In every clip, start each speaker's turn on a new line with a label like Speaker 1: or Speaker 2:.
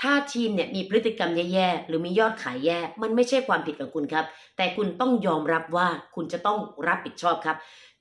Speaker 1: ถ้าทีมเนี่ยมีพฤติกรรมแย่ๆหรือมียอดขายแย่ มันไม่ใช่ความผิดของคุณครับ แต่คุณต้องยอมรับว่าคุณจะต้องรับผิดชอบครับ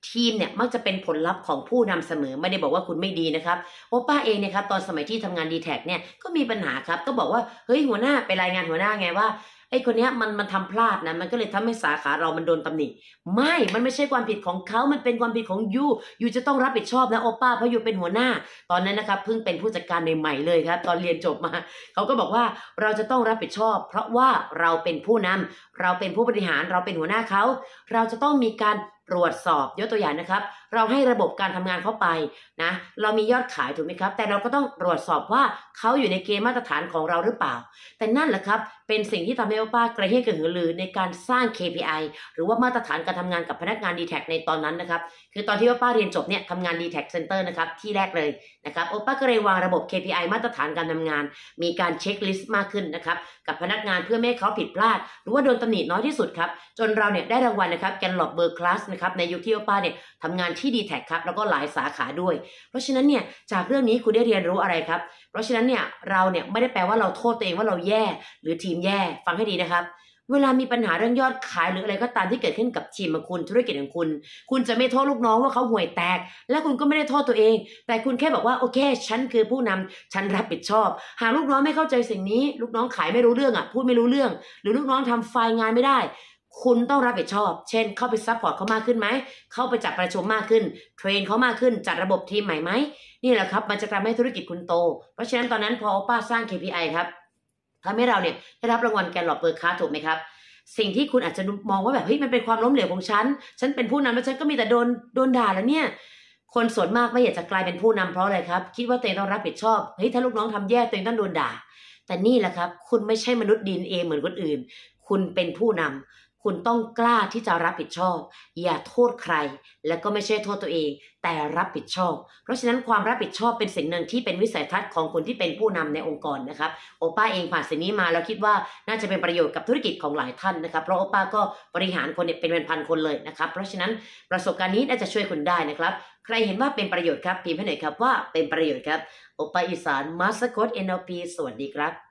Speaker 1: ทีมเนี่ยมักจะเป็นผลลัพธ์ของผู้นำเสมอไม่ได้บอกว่าคุณไม่ดีนะครับโอป้าเองเนี่ยครับตอนสมัยที่ทำงานดีแท็เนี่ยก็มีปัญหาครับ ก็บอกว่าเฮ้ยหัวหน้าไปรายงานหัวหน้าไงว่า ไอ้คนเนี้ยมันมันทำพลาดนะมันก็เลยทำให้สาขาเรามันโดนตำหนิไม่มันไม่ใช่ความผิดของเขามันเป็นความผิดของยูยูจะต้องรับผิดชอบนะโอป้าเพราะยูเป็นหัวหน้า ตอนนั้นนะครับเพิ่งเป็นผู้จัดการใหม่ๆเลยครับตอนเรียนจบมาเขาก็บอกว่าเราจะต้องรับผิดชอบ เพราะว่าเราเป็นผู้นำเราเป็นผู้บริหารเราเป็นหัวหน้าเขาเราจะต้องมีการ ตรวจสอบยกตัวอย่างนะครับ เราให้ระบบการทำงานเข้าไปนะเรามียอดขายถูกไหมครับ แต่เราก็ต้องตรวจสอบว่าเขาอยู่ในเกณฑ์มาตรฐานของเราหรือเปล่า แต่นั่นแหละครับ เป็นสิ่งที่ทำให้ป้ากระเฮี้ยกระหือรือในการสร้าง KPI หรือว่ามาตรฐานการทำงานกับพนักงาน d t แทในตอนนั้นนะครับ คือตอนที่ป้าเรียนจบเนี่ยทำงาน d t แท Center นะครับที่แรกเลยนะครับโอป้าก็เลยวางระบบ KPI มาตรฐานการทำงาน มีการเช็คลิสต์มากขึ้นนะครับกับพนักงานเพื่อไม่ให้เขาผิดพลาด หรือว่าโดนตำหนิน้อยที่สุดครับจนเราเนี่ยได้รางวัลนะครับแกนหลอบเบอร์คลาสนะครับในยุคที่โอป้าเนี่ยทำงานที่ d t แทครับแล้วก็หลายสาขาด้วย เพราะฉะนั้นเนี่ยจากเรื่องนี้คุณได้เรียนรู้อะไรครับ เพราะฉะนั้นเนี่ยเราเนี่ยไม่ได้แปลว่าเราโทษตัวเองว่าเราแย่ หรือทีมแย่ฟังให้ดีนะครับเวลามีปัญหาเรื่องยอดขายหรืออะไรก็ตามที่เกิดขึ้นกับทีมของคุณธุรกิจของคุณ คุณจะไม่โทษลูกน้องว่าเขาห่วยแตก และคุณก็ไม่ได้โทษตัวเอง แต่คุณแค่บอกว่าโอเคฉันคือผู้นำฉันรับผิดชอบ หากลูกน้องไม่เข้าใจสิ่งนี้ ลูกน้องขายไม่รู้เรื่องอะพูดไม่รู้เรื่อง หรือลูกน้องทำไฟล์งานไม่ได้ คุณต้องรับผิดชอบ เช่น เข้าไป support เขามากขึ้นไหม เข้าไปจัดประชุมมากขึ้น train เขามากขึ้น จัดระบบทีมใหม่ไหม นี่แหละครับ มันจะทำให้ธุรกิจคุณโต เพราะฉะนั้นตอนนั้นพอป้าสร้าง KPI ครับทำให้เราเนี่ยได้รับรางวัลแกนหลอดเปิดค้าถูกไหมครับ สิ่งที่คุณอาจจะมองว่าแบบเฮ้ยมันเป็นความล้มเหลวของฉัน ฉันเป็นผู้นำแล้วฉันก็มีแต่โดนโดนด่าแล้วเนี่ยคนส่วนมากไม่อยากจะกลายเป็นผู้นำเพราะอะไรครับ คิดว่าตัวเองต้องรับผิดชอบเฮ้ยถ้าลูกน้องทำแย่ตัวเองต้องโดนด่า แต่นี่แหละครับ คุณไม่ใช่มนุษย์ดีเอเหมือนคนอื่น คุณเป็นผู้นำ คุณต้องกล้าที่จะรับผิดชอบ อย่าโทษใคร และก็ไม่ใช่โทษตัวเอง แต่รับผิดชอบ เพราะฉะนั้นความรับผิดชอบเป็นสิ่งหนึ่งที่เป็นวิสัยทัศน์ของคนที่เป็นผู้นำในองค์กรนะครับ โอป้าเองผ่านสิ่งนี้มาแล้วคิดว่าน่าจะเป็นประโยชน์กับธุรกิจของหลายท่านนะครับ เพราะโอป้าก็บริหารคนเนี่ยเป็นพันคนเลยนะครับ เพราะฉะนั้นประสบการณ์นี้น่าจะช่วยคุณได้นะครับ ใครเห็นว่าเป็นประโยชน์ครับพิมพ์ให้หน่อยครับว่าเป็นประโยชน์ครับโอป้าอีสานมาสคอต NLP สวัสดีครับ